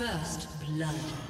First blood.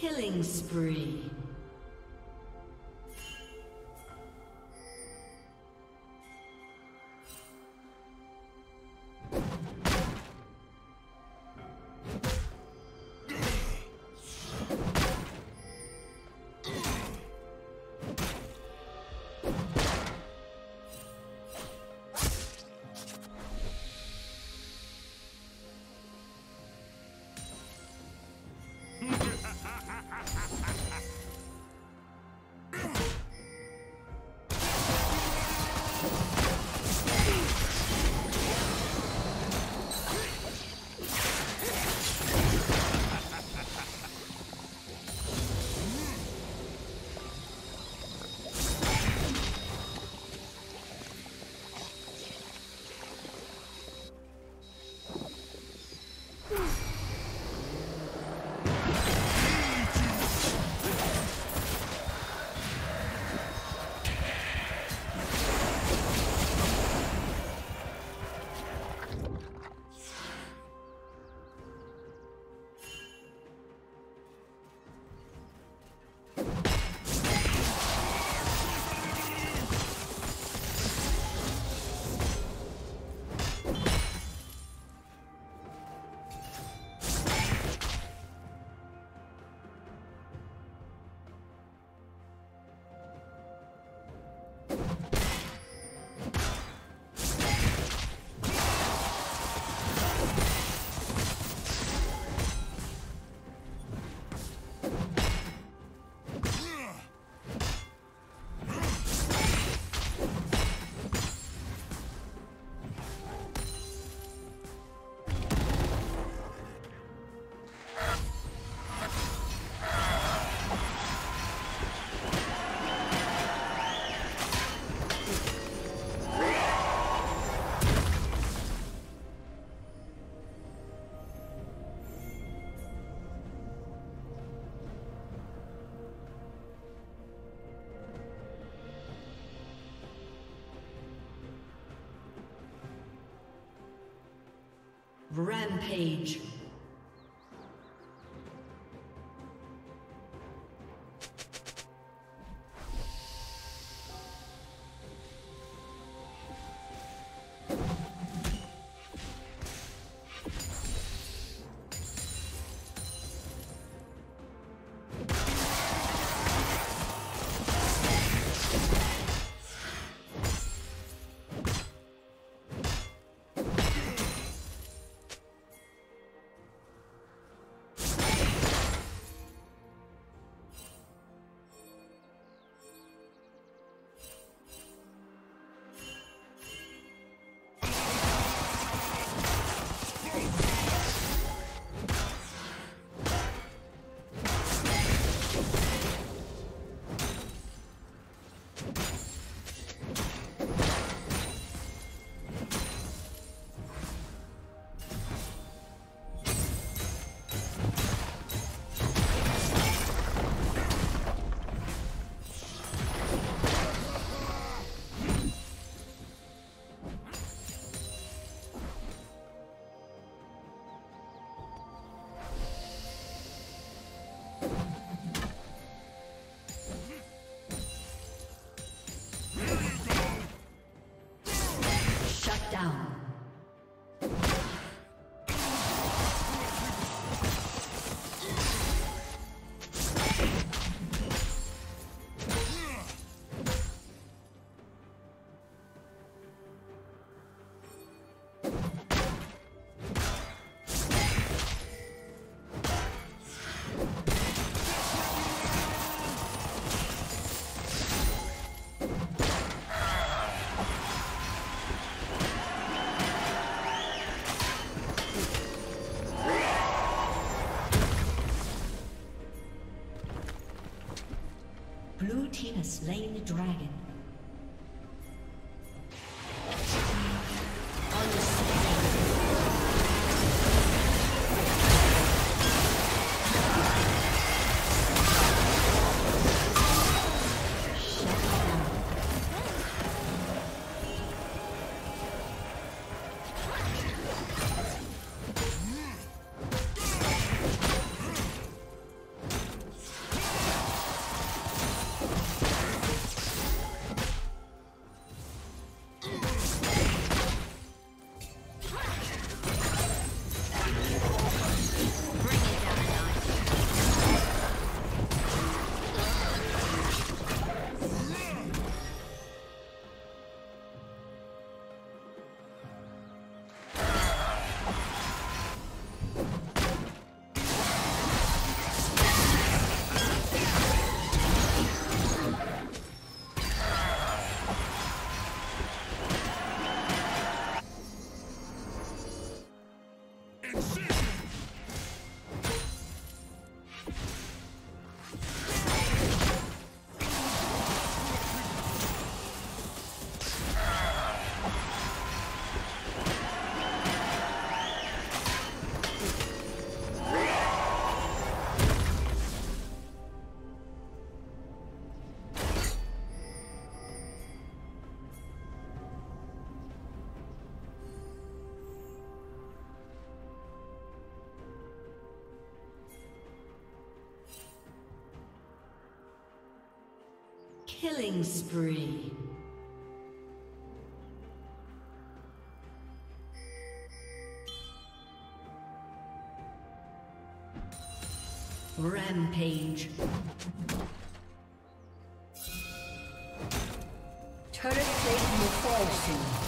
Killing spree. Rampage. Dragon. Killing spree. Rampage. Turret plate will fall soon.